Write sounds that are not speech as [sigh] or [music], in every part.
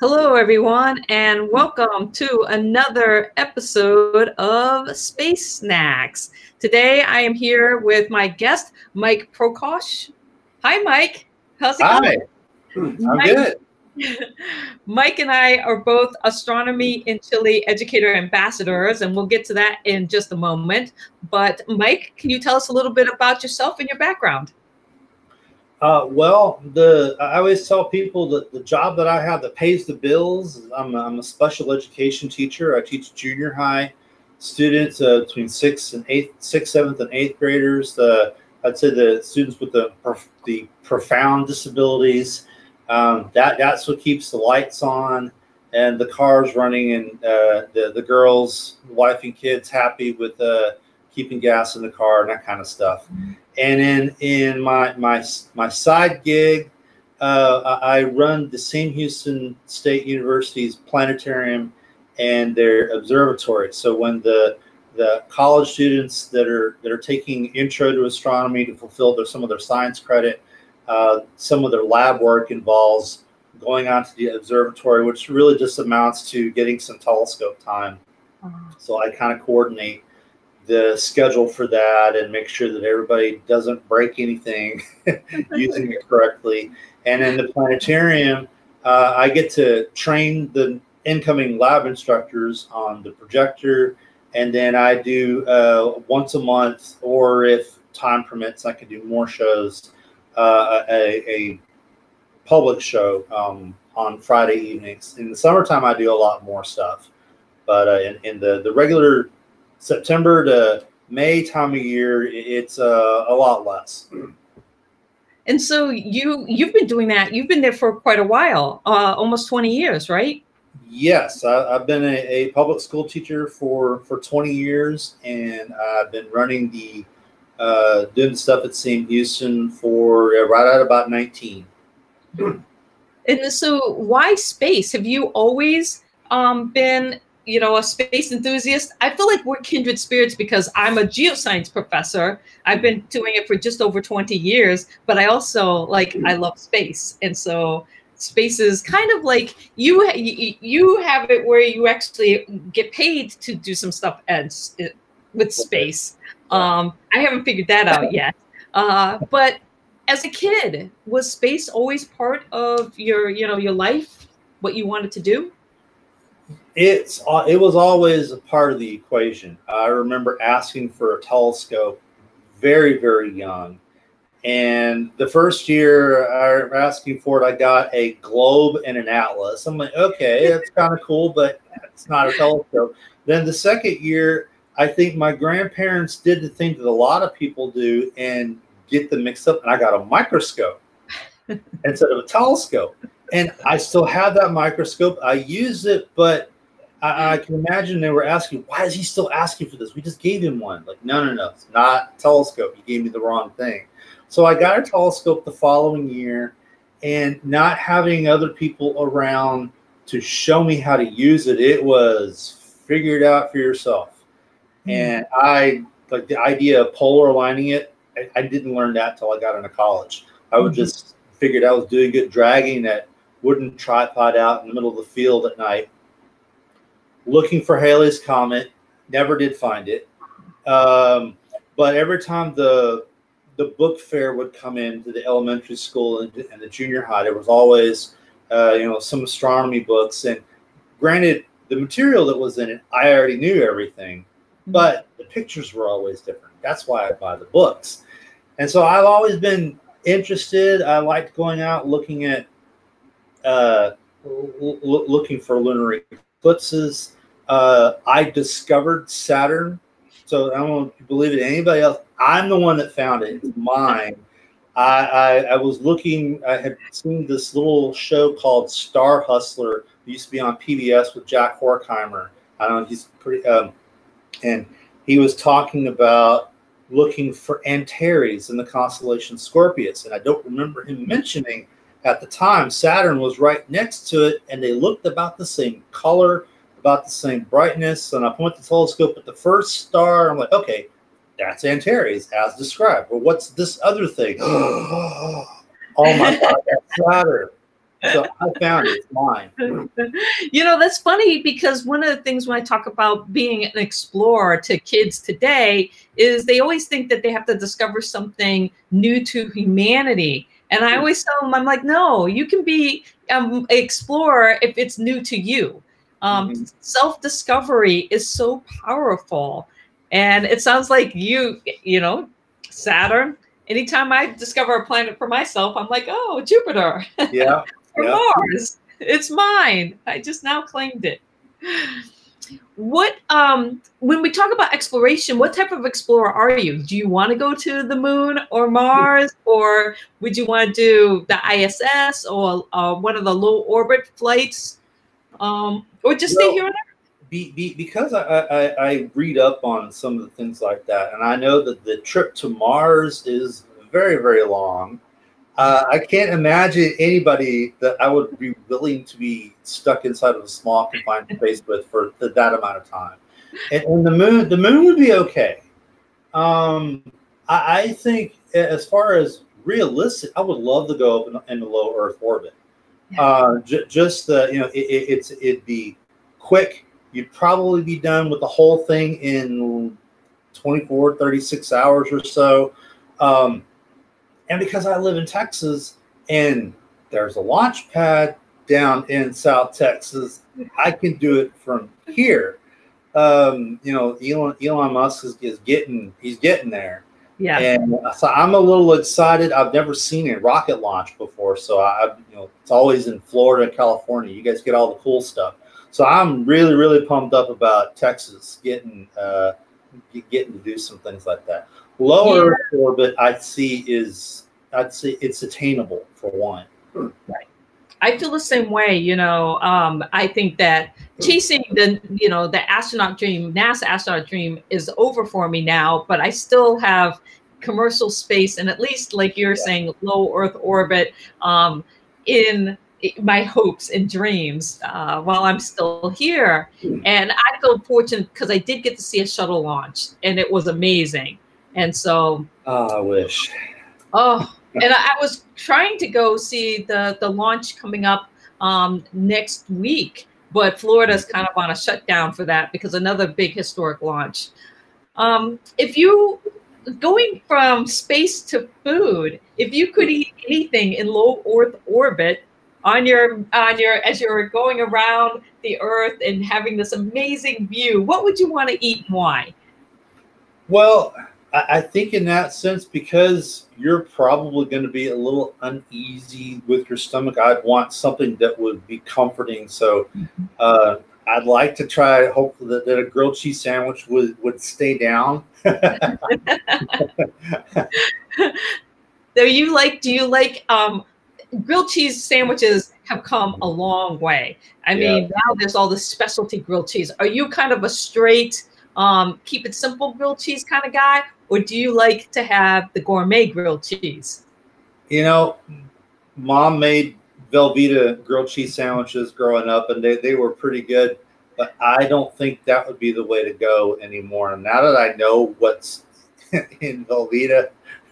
Hello, everyone, and welcome to another episode of Space Snacks. Today, I am here with my guest, Mike Prokosch. Hi, Mike. How's it Hi. going? I'm Mike- good. [laughs] Mike and I are both Astronomy in Chile educator ambassadors, and we'll get to that in just a moment. But, Mike, can you tell us a little bit about yourself and your background? Uh, well, the I always tell people that the job that I have that pays the bills. I'm a, I'm a special education teacher. I teach junior high students uh, between sixth and eighth, sixth, seventh, and eighth graders. I'd say the students with the prof- the profound disabilities. Um, that that's what keeps the lights on and the cars running and uh, the the girls, wife and kids happy with uh, keeping gas in the car and that kind of stuff. And in in my my my side gig, uh, I run the Sam Houston State University's planetarium and their observatory. So when the the college students that are that are taking intro to astronomy to fulfill their some of their science credit, uh, some of their lab work involves going on to the observatory, which really just amounts to getting some telescope time. So I kind of coordinate the schedule for that and make sure that everybody doesn't break anything [laughs] using it correctly. And in the planetarium, uh, I get to train the incoming lab instructors on the projector. And then I do uh, once a month, or if time permits, I can do more shows, uh, a, a public show um, on Friday evenings. In the summertime, I do a lot more stuff. But uh, in, in the, the regular September to May time of year, it's uh, a lot less. And so you you've been doing that. You've been there for quite a while, uh, almost twenty years, right? Yes, I, I've been a, a public school teacher for, for 20 years, and I've been running the uh, doing stuff at Sam Houston for uh, right at about 19. And so, why space? Have you always um, been, you know, a space enthusiast? I feel like we're kindred spirits because I'm a geoscience professor. I've been doing it for just over 20 years, but I also like I love space, and so space is kind of like you you, have it where you actually get paid to do some stuff with space. Um, I haven't figured that out yet, uh, but as a kid was space always part of your you know your life what you wanted to do It's uh, it was always a part of the equation. I remember asking for a telescope very very young, and the first year I was asking for it, I got a globe and an atlas. I'm like, okay, that's kind of cool, but it's not a telescope. Then the second year, I think my grandparents did the thing that a lot of people do and get them mixed up, and I got a microscope [laughs] instead of a telescope. And I still have that microscope. I use it, but I, I can imagine they were asking, why is he still asking for this? We just gave him one. Like, no, no, no, it's not telescope. You gave me the wrong thing. So I got a telescope the following year, and not having other people around to show me how to use it, it was figure it out for yourself. And I like the idea of polar aligning it. I, I didn't learn that till I got into college. I would Mhm. just figured I was doing good dragging that wooden tripod out in the middle of the field at night, looking for Halley's comet. Never did find it. Um, but every time the the book fair would come into the elementary school and, and the junior high, there was always uh, you know some astronomy books. And granted, the material that was in it, I already knew everything, but the pictures were always different. That's why I buy the books. And so I've always been interested. I liked going out looking at uh, looking for lunar eclipses. Uh, I discovered Saturn. So I don't believe it. Anybody else? I'm the one that found it. It's mine. I, I, I was looking. I had seen this little show called Star Hustler. It used to be on PBS with Jack Horkheimer. I don't know. He's pretty. Um, and he was talking about looking for Antares in the constellation Scorpius. And I don't remember him mentioning at the time Saturn was right next to it, and they looked about the same color, about the same brightness. And I point the telescope at the first star. I'm like, okay, that's Antares as described. Well, what's this other thing? [gasps] oh my God, that's Saturn. So I found it. It's mine. [laughs] you know, that's funny because one of the things when I talk about being an explorer to kids today is they always think that they have to discover something new to humanity. And I always tell them, I'm like, no, you can be um, an explorer if it's new to you. Um, mm-hmm. Self discovery is so powerful. And it sounds like you, you know, Saturn, anytime I discover a planet for myself, I'm like, oh, Jupiter. [laughs] Yeah. or yeah. Mars. It's mine. I just now claimed it. What um when we talk about exploration, what type of explorer are you? Do you want to go to the moon or Mars, or would you want to do the ISS or uh, one of the low orbit flights, um, or just well, stay here Be, be, because I, I, I read up on some of the things like that, and I know that the trip to Mars is very very long. Uh, I can't imagine anybody that I would be willing to be stuck inside of a small confined space with for that amount of time. And, and, the moon, the moon would be okay. Um, I, I, think as far as realistic, I would love to go up in, in the low Earth orbit. Yeah. Uh, j- just the you know, it, it, it's it'd be quick. You'd probably be done with the whole thing in 24, 36 hours or so. Um, and because I live in Texas and there's a launch pad down in South Texas, I can do it from here. Um, you know, Elon Elon Musk is, is getting he's getting there. Yeah. And so I'm a little excited. I've never seen a rocket launch before, so I, you know, it's always in Florida California. You guys get all the cool stuff. So I'm really, really pumped up about Texas getting uh, getting to do some things like that. Lower yeah. orbit, I'd see is I'd say it's attainable for one. Right. I feel the same way. You know, um, I think that chasing the you know the astronaut dream, NASA astronaut dream, is over for me now. But I still have commercial space, and at least like you're yeah. saying, low Earth orbit. Um, in my hopes and dreams uh, while I'm still here. Hmm. And I feel fortunate because I did get to see a shuttle launch and it was amazing. And so, oh, I wish. Oh, [laughs] and I, was trying to go see the the launch coming up um, next week, but Florida's kind of on a shutdown for that because another big historic launch. Um, if you going from space to food, if you could eat anything in low Earth orbit on your on your as you're going around the Earth and having this amazing view, what would you want to eat and why? Well, I think in that sense, because you're probably going to be a little uneasy with your stomach, I'd want something that would be comforting. So mm-hmm. uh, I'd like to try, hopefully, that, that, a grilled cheese sandwich would, would stay down. [laughs] do you like, do you like, um, grilled cheese sandwiches have come a long way. I yeah. mean, now there's all the specialty grilled cheese. Are you kind of a straight, um, keep it simple grilled cheese kind of guy, or do you like to have the gourmet grilled cheese? You know, mom made Velveeta grilled cheese sandwiches growing up, and they, they were pretty good. But I don't think that would be the way to go anymore. And now that I know what's [laughs] in Velveeta,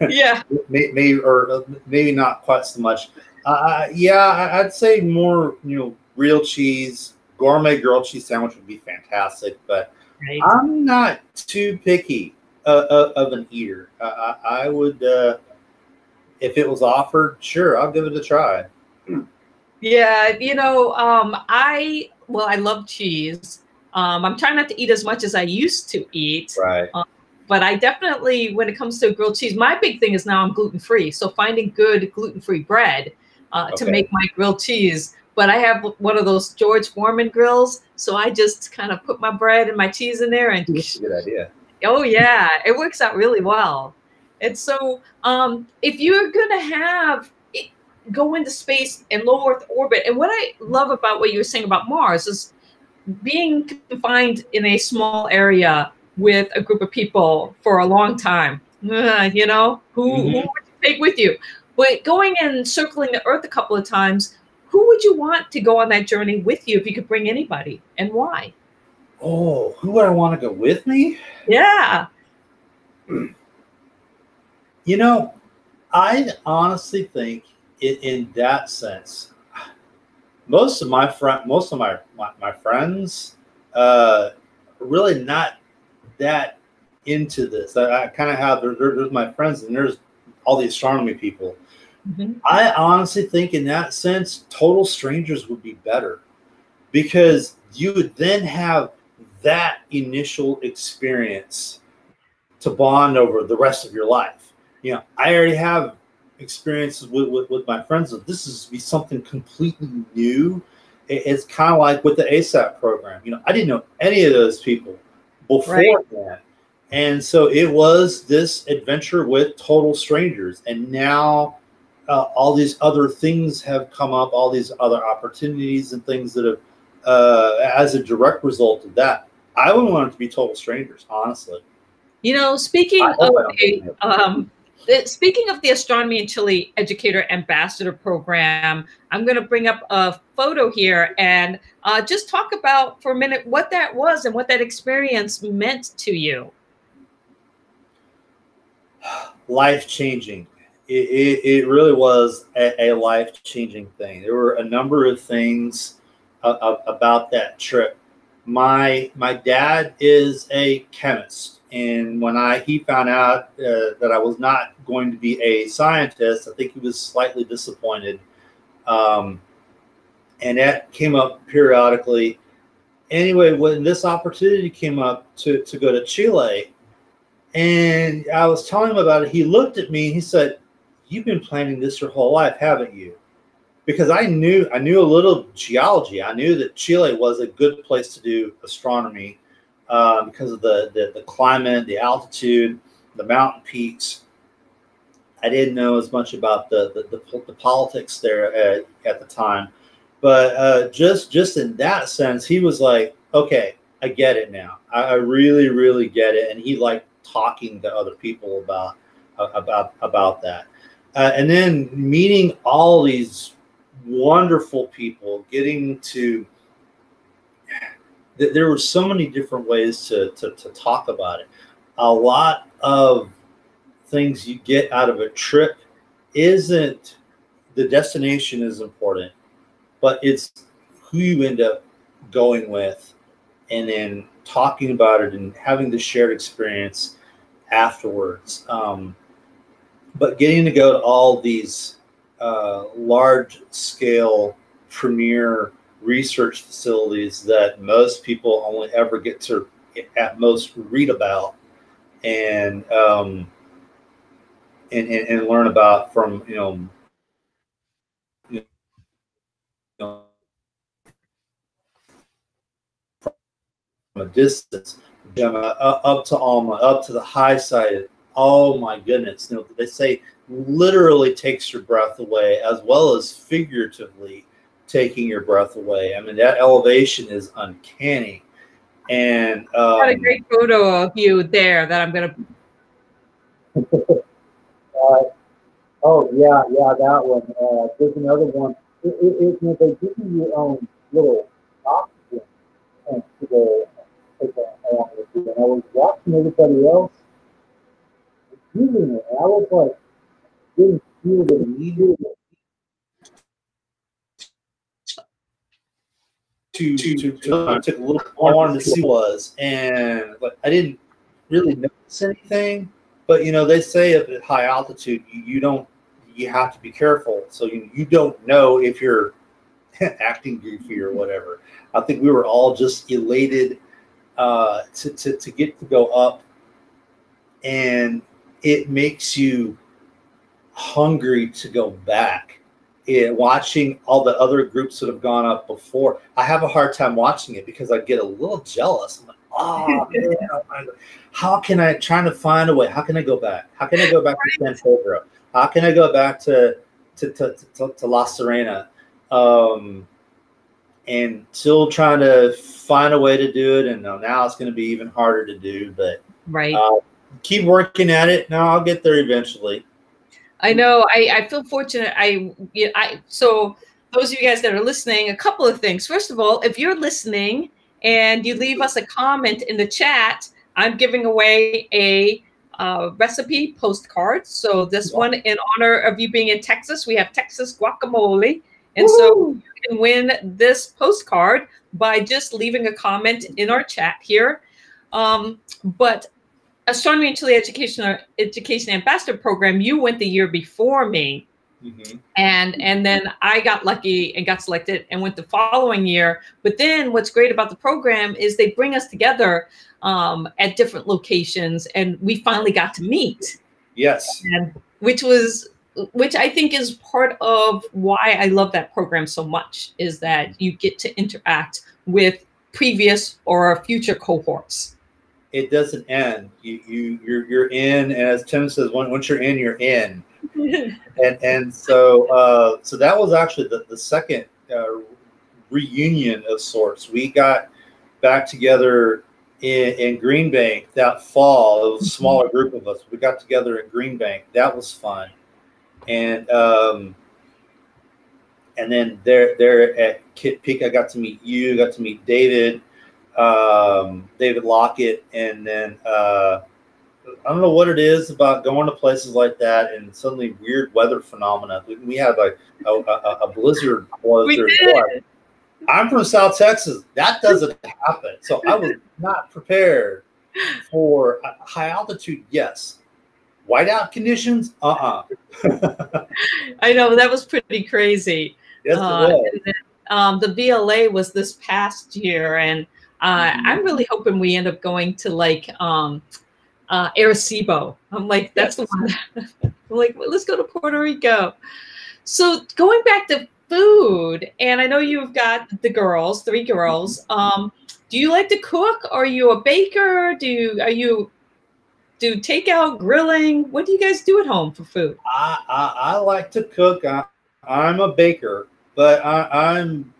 yeah, [laughs] maybe or maybe not quite so much. Uh, yeah, I'd say more. You know, real cheese, gourmet grilled cheese sandwich would be fantastic. But right. I'm not too picky uh, of an ear. I, I would, uh, if it was offered, sure, I'll give it a try. Yeah, you know, um, I well, I love cheese. Um, I'm trying not to eat as much as I used to eat. Right. Um, but I definitely, when it comes to grilled cheese, my big thing is now I'm gluten free. So finding good gluten free bread uh, okay. to make my grilled cheese. But I have one of those George Foreman grills, so I just kind of put my bread and my cheese in there, and That's a good idea. Oh yeah, it works out really well. And so, um, if you're gonna have it, go into space in low Earth orbit, and what I love about what you were saying about Mars is being confined in a small area with a group of people for a long time. Uh, you know, who, mm-hmm. who would you take with you? But going and circling the Earth a couple of times, who would you want to go on that journey with you if you could bring anybody, and why? Oh, who would I want to go with me? Yeah. You know, I honestly think in, in that sense, most of my friend, most of my my, my friends, uh, really not that into this. I, I kind of have there, there's my friends, and there's all the astronomy people. Mm-hmm. I honestly think, in that sense, total strangers would be better because you would then have that initial experience to bond over the rest of your life. You know, I already have experiences with, with, with my friends of this is be something completely new. It, it's kind of like with the ACEAP program. You know, I didn't know any of those people before right. that. And so it was this adventure with total strangers. And now uh, all these other things have come up, all these other opportunities and things that have, uh, as a direct result of that. I wouldn't want it to be total strangers, honestly. You know, speaking of the, um, speaking of the Astronomy in Chile Educator Ambassador Program, I'm going to bring up a photo here and uh, just talk about for a minute what that was and what that experience meant to you. Life changing. It, it, it, really was a, a life changing thing. There were a number of things uh, about that trip. My my dad is a chemist and when I he found out uh, that I was not going to be a scientist, I think he was slightly disappointed. Um, and that came up periodically. Anyway, when this opportunity came up to, to go to Chile, and I was telling him about it, he looked at me and he said, You've been planning this your whole life, haven't you? Because I knew I knew a little geology. I knew that Chile was a good place to do astronomy uh, because of the, the, the climate, the altitude, the mountain peaks. I didn't know as much about the the, the, the politics there at, at, the time, but uh, just just in that sense, he was like, "Okay, I get it now. I, I really, really get it." And he liked talking to other people about uh, about about that, uh, and then meeting all these wonderful people, getting to th- there were so many different ways to, to, to talk about it. A lot of things you get out of a trip isn't the destination is important, but it's who you end up going with and then talking about it and having the shared experience afterwards. Um, but getting to go to all these uh, large scale premier research facilities that most people only ever get to at most read about and um, and, and, and learn about from you know, you know from a distance. Up to Alma up to the high side. Oh my goodness. You know they say literally takes your breath away as well as figuratively taking your breath away. I mean, that elevation is uncanny. And um, got a great photo of you there that I'm gonna. [laughs] uh, oh yeah, yeah, that one. Uh, there's another one. It, it, it, you know, they give you your own little oxygen tank to go along with you. And I was watching everybody else using it, and I was like, didn't feel the need to to, to, to uh, took a little more to see was, and but I didn't really notice anything. But you know, they say at high altitude, you, you don't you have to be careful. So you, you don't know if you're [laughs] acting goofy or whatever. I think we were all just elated uh, to, to, to get to go up, and it makes you hungry to go back it, watching all the other groups that have gone up before, I have a hard time watching it because I get a little jealous. I'm like, oh, [laughs] man, how can I trying to find a way? How can I go back? How can I go back to San Pedro? How can I go back to to to, to, to La Serena? Um, and still trying to find a way to do it. And now it's going to be even harder to do, but right. Uh, keep working at it. Now I'll get there eventually. I know. I, I feel fortunate. I, I so those of you guys that are listening, a couple of things. First of all, if you're listening and you leave us a comment in the chat, I'm giving away a uh, recipe postcard. So this one, in honor of you being in Texas, we have Texas guacamole, And Woo! so you can win this postcard by just leaving a comment in our chat here. Um, but Astronomy and Chile Education Education Ambassador Program, you went the year before me. Mm-hmm. And and then I got lucky and got selected and went the following year. But then what's great about the program is they bring us together um, at different locations, and we finally got to meet. Yes, and, which was which I think is part of why I love that program so much is that you get to interact with previous or future cohorts. It doesn't end. You you you're you're in, and as Tim says, once you're in, you're in. [laughs] and and so uh, so that was actually the the second uh, reunion of sorts. We got back together in, in Green Bank that fall. It was a smaller group of us. We got together in Green Bank. That was fun and um, and then there there at Kitt Peak, I got to meet you, got to meet David, um, David Lockett, and then uh, I don't know what it is about going to places like that and suddenly weird weather phenomena. We, we had like a, a, a blizzard blow through. I'm from South Texas. That doesn't happen. So I was not prepared for high altitude. Yes, whiteout conditions, uh uh [laughs] I know that was pretty crazy. Yes, uh, then, um, the VLA was this past year, and uh, mm-hmm. I'm really hoping we end up going to like um, uh, Arecibo. I'm like, that's yes. the one. [laughs] I'm like, well, let's go to Puerto Rico. So going back to food, and I know you've got the girls, three girls. Um, do you like to cook? Are you a baker? Do you are you do takeout, grilling? What do you guys do at home for food? I I, I like to cook. I, I'm a baker, but I, I'm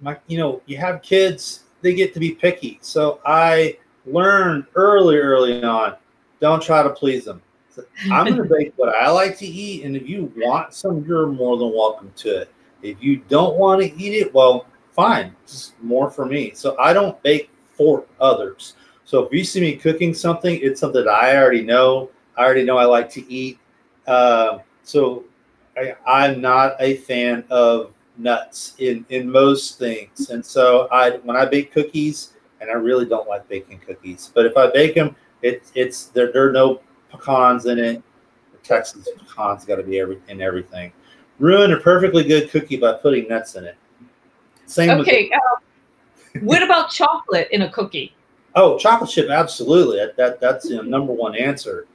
my you know you have kids they get to be picky. So I learned early early on don't try to please them. So I'm going [laughs] to bake what I like to eat, and if you want some, you're more than welcome to it. If you don't want to eat it, well, fine, just more for me. So I don't bake for others. So if you see me cooking something, it's something that I already know. I already know I like to eat. Uh, so I, I'm not a fan of nuts in in most things, and so I when I bake cookies, and I really don't like baking cookies, but if I bake them, it, it's there. There are no pecans in it. The Texas pecans got to be every in everything. Ruin a perfectly good cookie by putting nuts in it. Same. Okay. Uh, [laughs] what about chocolate in a cookie? Oh, chocolate chip, absolutely. That, that that's the number one answer.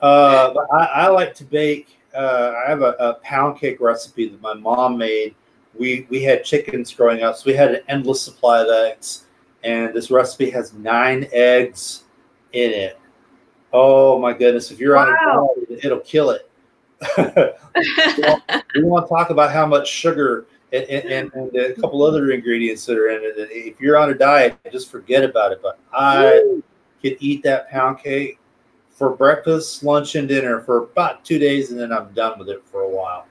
Uh, but I, I, like to bake. Uh, I have a, a, pound cake recipe that my mom made. We we had chickens growing up, so we had an endless supply of eggs. And this recipe has nine eggs in it. Oh my goodness! If you're wow. on a diet, it'll kill it. [laughs] we want to talk about how much sugar and, and, and, a couple other ingredients that are in it. If you're on a diet, just forget about it. But I could eat that pound cake for breakfast, lunch, and dinner for about two days, and then I'm done with it for a while.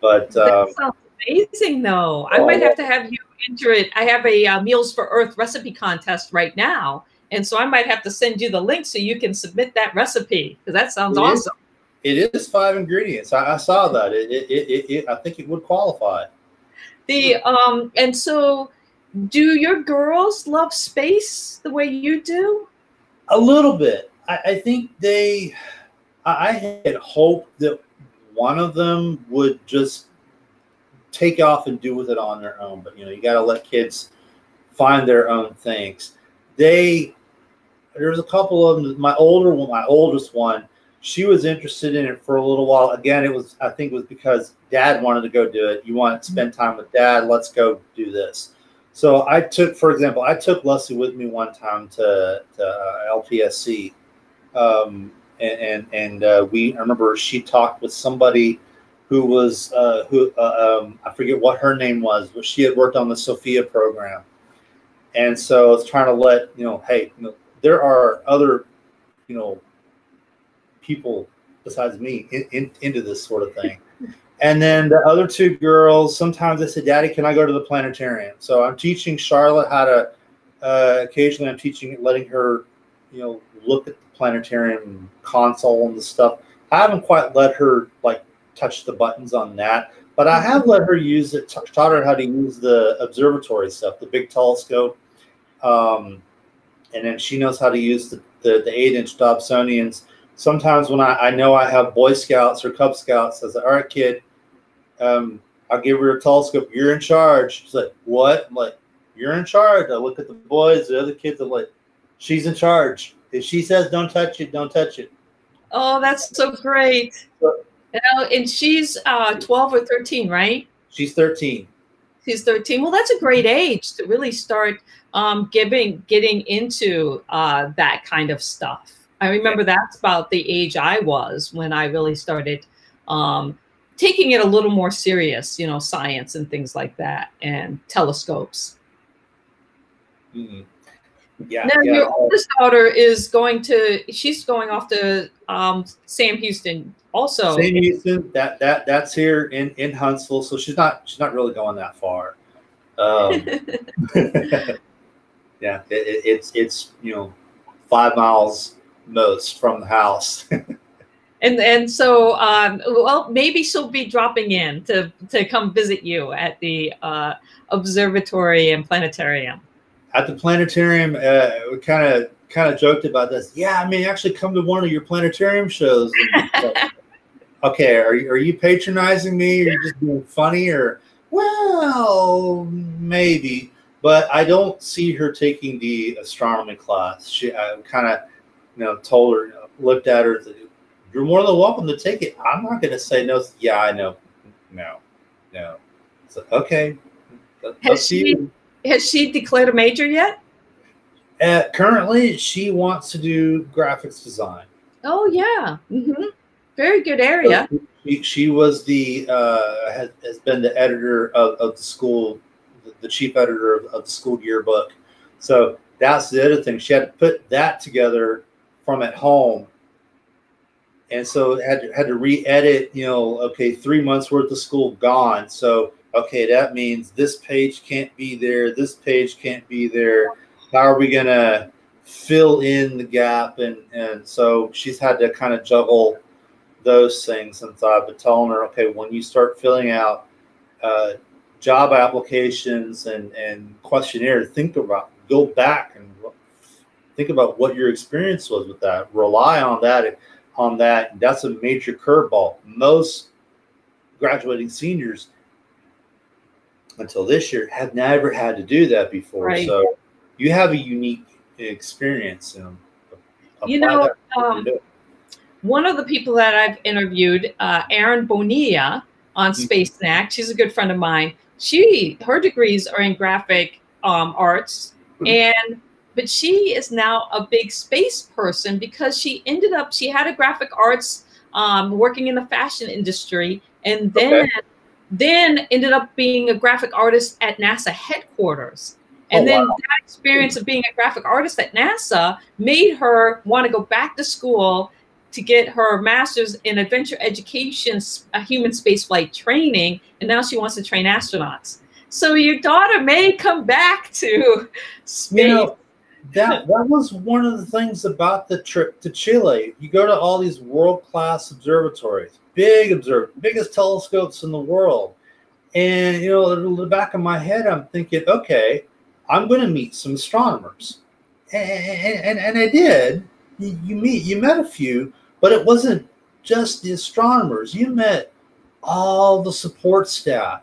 But um, sounds amazing, though. I might have to have you enter it. I have a uh, Meals for Earth recipe contest right now, and so I might have to send you the link so you can submit that recipe because that sounds it awesome. Is, it is five ingredients. I, I saw that. It, it, it, it, I think it would qualify. The um and so do your girls love space the way you do? A little bit. I, I think they I had hoped that one of them would just take off and do with it on their own. But you know, you got to let kids find their own things. They there's a couple of them. My older one, my oldest one, she was interested in it for a little while. Again, it was I think it was because dad wanted to go do it. You want to spend time with dad, let's go do this. So I took, for example, I took Leslie with me one time to, to uh, LPSC, um, and and, and uh, we I remember she talked with somebody who was uh, who uh, um, I forget what her name was, but she had worked on the SOFIA program, and so I was trying to let you know, hey, you know, there are other, you know, people besides me in, in, into this sort of thing. [laughs] And then the other two girls, sometimes they say, Daddy, can I go to the planetarium? So I'm teaching Charlotte how to, uh, occasionally I'm teaching, letting her, you know, look at the planetarium console and the stuff. I haven't quite let her like touch the buttons on that, But I have let her use it, taught her how to use the observatory stuff, the big telescope. Um, and then she knows how to use the, the, the eight inch Dobsonians. Sometimes when I, I know I have Boy Scouts or Cub Scouts, I say, all right, kid, um, I'll give her a telescope. You're in charge. She's like, what? I'm like, you're in charge. I look at the boys, the other kids are like, she's in charge. If she says don't touch it, don't touch it. Oh, that's so great. You know, and she's uh, 12 or 13, right? She's 13. She's 13. Well, that's a great age to really start um, giving, getting into uh, that kind of stuff. I remember that's about the age I was when I really started um, taking it a little more serious, you know, science and things like that, and telescopes. Mm-hmm. Yeah. Now, yeah. your oldest daughter is going to, she's going off to um, Sam Houston also. Sam Houston, that that that's here in in Huntsville, so she's not she's not really going that far. Um, [laughs] [laughs] yeah, it, it, it's it's you know five miles most from the house. [laughs] and and so um, well maybe she'll be dropping in to to come visit you at the uh, observatory and planetarium at the planetarium uh, we kind of kind of joked about this yeah i mean actually come to one of your planetarium shows okay are you, are you patronizing me are you just being funny or well maybe but i don't see her taking the astronomy class she i kind of you know told her looked at her you're more than welcome to take it. I'm not going to say no. Yeah, I know. No, no. So, okay. Has she, has she declared a major yet? Uh, currently, she wants to do graphics design. Oh, yeah. Mm-hmm. Very good area. She, she, was the, uh, has, has been the editor of, of the school, the chief editor of, of the school yearbook. So that's the other thing. She had to put that together from at home and so had to, had to re-edit you know okay three months worth of school gone so okay that means this page can't be there this page can't be there how are we going to fill in the gap and and so she's had to kind of juggle those things and so i've been telling her okay when you start filling out uh, job applications and and questionnaire think about go back and think about what your experience was with that rely on that on that. That's a major curveball. Most graduating seniors until this year have never had to do that before. Right. So you have a unique experience. Um, you know, um, one of the people that I've interviewed, uh, Erin Bonilla on mm-hmm. Space Snack, she's a good friend of mine. She her degrees are in graphic um, arts, mm-hmm. and but she is now a big space person because she ended up she had a graphic arts um, working in the fashion industry and then okay. then ended up being a graphic artist at nasa headquarters and oh, then wow. that experience of being a graphic artist at nasa made her want to go back to school to get her master's in adventure education a human spaceflight training and now she wants to train astronauts so your daughter may come back to space you know, that that was one of the things about the trip to Chile. You go to all these world class observatories, big observ, biggest telescopes in the world, and you know, in the back of my head, I'm thinking, okay, I'm going to meet some astronomers, and, and, and I did. You, you meet, you met a few, but it wasn't just the astronomers. You met all the support staff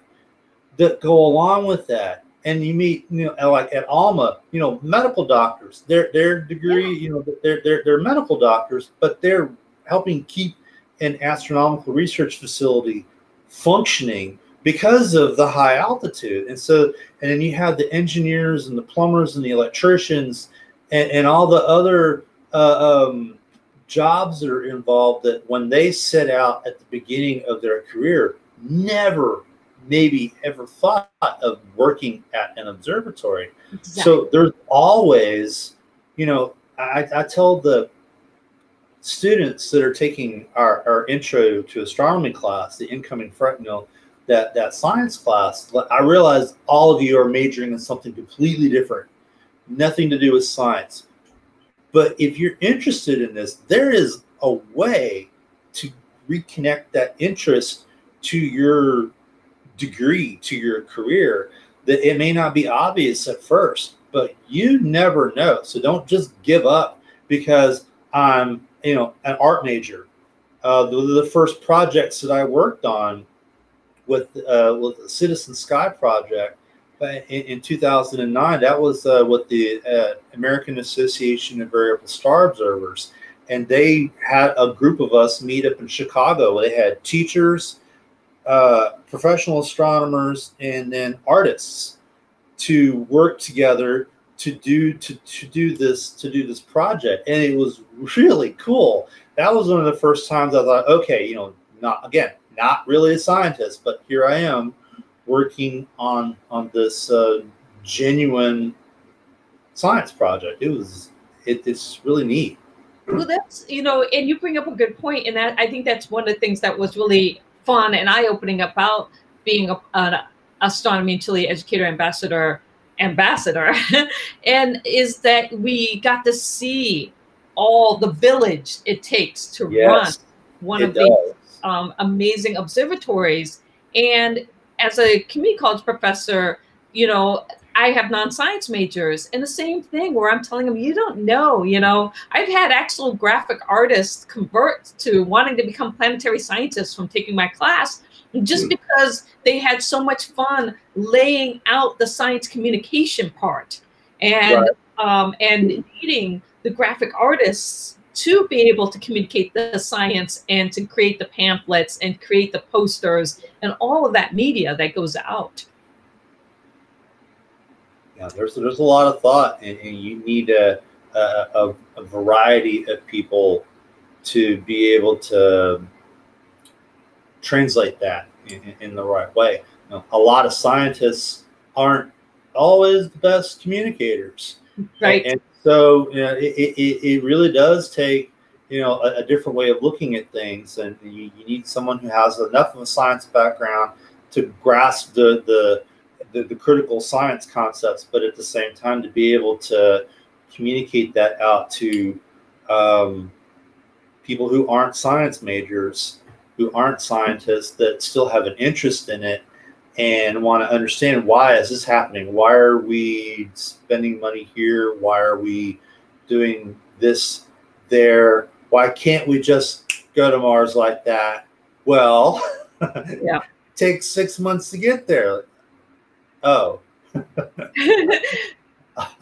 that go along with that. And you meet you know like at alma you know medical doctors. Their their degree you know they're, they're they're medical doctors but they're helping keep an astronomical research facility functioning because of the high altitude. And so and then you have the engineers and the plumbers and the electricians and, and all the other uh, um, jobs that are involved that when they set out at the beginning of their career never maybe ever thought of working at an observatory. Exactly. So there's always, you know, I, I tell the students that are taking our, our intro to astronomy class, the incoming know, that, that science class, I realize all of you are majoring in something completely different, nothing to do with science. But if you're interested in this, there is a way to reconnect that interest to your degree to your career that it may not be obvious at first, but you never know. So don't just give up because I'm, you know, an art major. Uh, the, the first projects that I worked on with uh, with the Citizen Sky project in, in 2009, that was uh, with the uh, American Association of Variable Star Observers, and they had a group of us meet up in Chicago. They had teachers, uh, professional astronomers, and then artists to work together to do to, to do this to do this project and it was really cool that was one of the first times i thought okay you know not again not really a scientist but here i am working on on this uh, genuine science project. It was it, it's really neat. Well that's you know and you bring up a good point and that i think that's one of the things that was really fun and eye-opening about being a, an astronomy and chile educator ambassador ambassador [laughs] and is that we got to see all the village it takes to yes, run one of does. these um, amazing observatories. And as a community college professor you know I have non-science majors and the same thing where I'm telling them you don't know, you know. I've had actual graphic artists convert to wanting to become planetary scientists from taking my class just hmm. because they had so much fun laying out the science communication part and right. um, and needing the graphic artists to be able to communicate the science and to create the pamphlets and create the posters and all of that media that goes out. Yeah, there's there's a lot of thought, and, and you need a, a, a variety of people to be able to translate that in, in the right way. You know, a lot of scientists aren't always the best communicators, right? And, and so you know, it, it, it really does take you know a, a, different way of looking at things, and you, you need someone who has enough of a science background to grasp the the the, the, critical science concepts, but at the same time to be able to communicate that out to um, people who aren't science majors who aren't scientists that still have an interest in it and want to understand why is this happening? Why are we spending money here? Why are we doing this there? Why can't we just go to mars like that? Well [laughs] yeah. takes six months to get there. Oh. [laughs]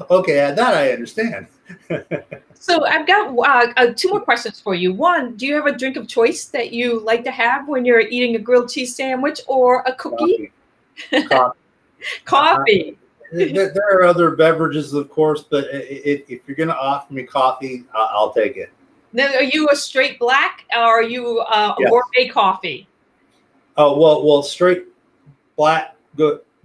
Okay that i understand. [laughs] So I've got uh, uh, two more questions for you. One, do you have a drink of choice that you like to have when you're eating a grilled cheese sandwich or a cookie? Coffee. coffee. Uh, there are other beverages, of course, but if, if you're going to offer me coffee, I'll take it. Now, are you a straight black or are you uh, a yes. gourmet coffee? Oh well, well, straight black.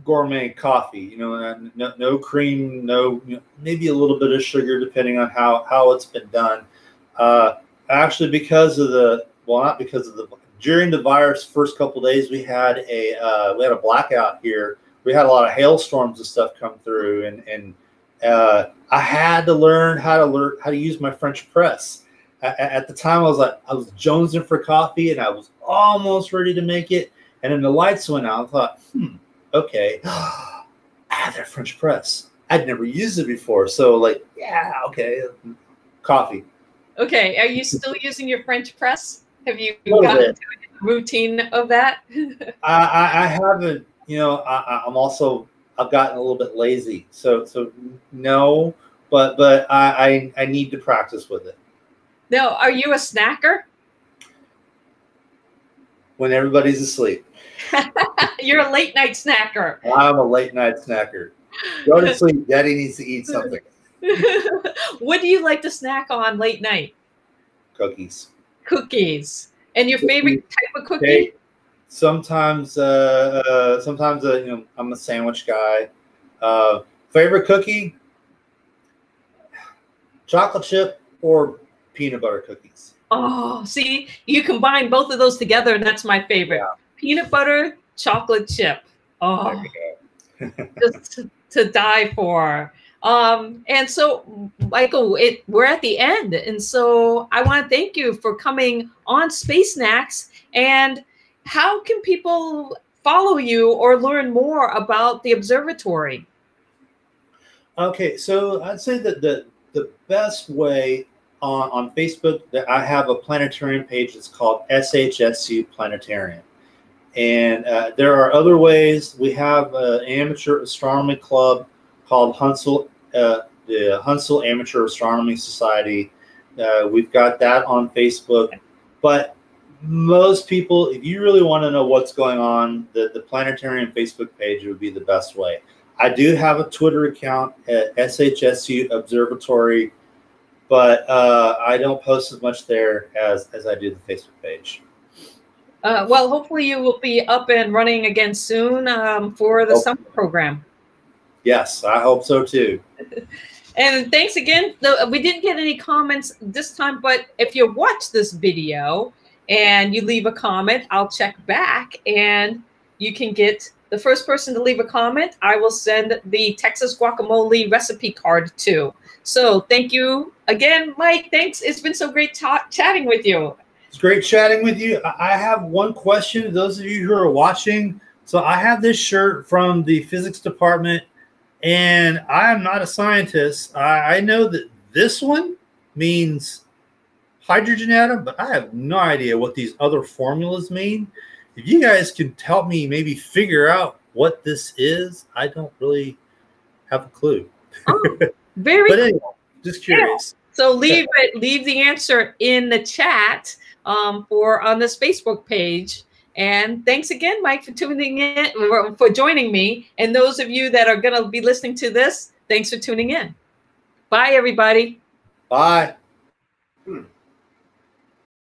Gourmet coffee. You know, no, no cream, no you know, maybe a little bit of sugar depending on how how it's been done. Uh, actually, because of the well, not because of the during the virus first couple days, we had a uh, we had a blackout here. We had a lot of hailstorms and stuff come through, and and uh, I had to learn how to learn how to use my French press. At, at the time, I was like I was jonesing for coffee, and I was almost ready to make it. And then the lights went out. I thought, hmm, okay, [gasps] ah, that French press. I'd never used it before. So like, yeah, okay, coffee. Okay, are you still using your French press? Have you gotten into a routine of that? [laughs] I, I, I, haven't. You know, I, I'm also I've gotten a little bit lazy. So so no, but but I, I I need to practice with it. No, are you a snacker? When everybody's asleep. [laughs] You're a late night snacker. I'm a late night snacker. Go to sleep. [laughs] Daddy needs to eat something. what do you like to snack on late night? Cookies. Cookies. And your favorite type of cookie? Cake. Sometimes, uh, uh, sometimes uh, you know, I'm a sandwich guy. Uh, favorite cookie? Chocolate chip or peanut butter cookies. Oh, see, you combine both of those together, and that's my favorite. Yeah peanut butter chocolate chip. Oh, [laughs] just to, to, die for. Um, and so, Michael, it we're at the end, and so I want to thank you for coming on Space Snacks. And how can people follow you or learn more about the observatory? Okay, so I'd say that the the best way on, on Facebook that I have a planetarium page that's called SHSU Planetarium. And uh, there are other ways. We have an amateur astronomy club called Huntsville, uh, the Huntsville Amateur Astronomy Society. Uh, we've got that on Facebook. But most people, if you really want to know what's going on, the, the planetarium Facebook page would be the best way. I do have a Twitter account at SHSU Observatory, but uh, I don't post as much there as, as I do the Facebook page. Uh, well, hopefully you will be up and running again soon um, for the summer program. Yes, I hope so too. [laughs] and thanks again. Uh, we didn't get any comments this time, but if you watch this video and you leave a comment, I'll check back and you can get the first person to leave a comment. I will send the Texas guacamole recipe card too. So thank you again, Mike. Thanks. It's been so great chatting with you. It's great chatting with you. I have one question. Those of you who are watching, so I have this shirt from the physics department, and I am not a scientist. I, I know that this one means hydrogen atom, but I have no idea what these other formulas mean. If you guys can help me maybe figure out what this is, I don't really have a clue. Oh, [laughs] very but anyway, just curious. Yeah. So leave it, leave the answer in the chat um, for on this Facebook page. And thanks again, Mike, for tuning in, for joining me. And those of you that are going to be listening to this, thanks for tuning in. Bye, everybody. Bye. Hmm.